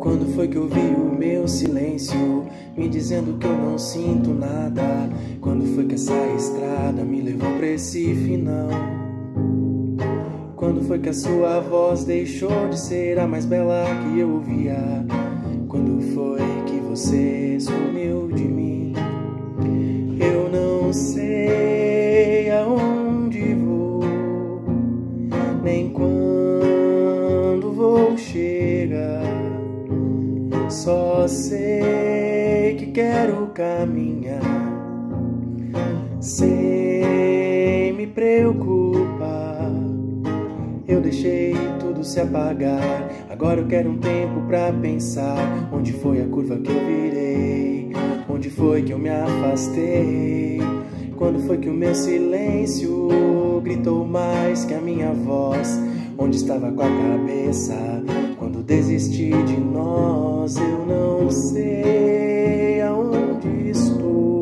Quando foi que eu vi o meu silêncio me dizendo que eu não sinto nada? Quando foi que essa estrada me levou pra esse final? Quando foi que a sua voz deixou de ser a mais bela que eu ouvia? Quando foi que você sumiu de mim? Eu não sei chegar. Só sei que quero caminhar sem me preocupar. Eu deixei tudo se apagar. Agora eu quero um tempo pra pensar. Onde foi a curva que eu virei? Onde foi que eu me afastei? Quando foi que o meu silêncio gritou mais que a minha voz? Onde estava com a cabeça? Quando desisti de nós, eu não sei aonde estou,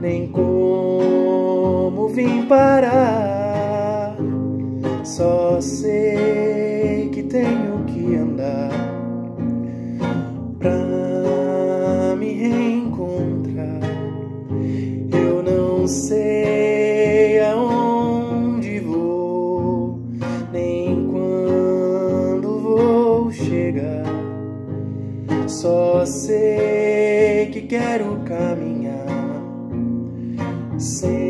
nem como vim parar. Só sei que tenho que andar pra me reencontrar. Eu não sei Só sei que quero caminhar. Sem